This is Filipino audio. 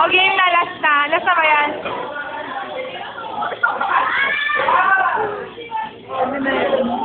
O, game na. Last na. Last na ba yan? Ano na yun?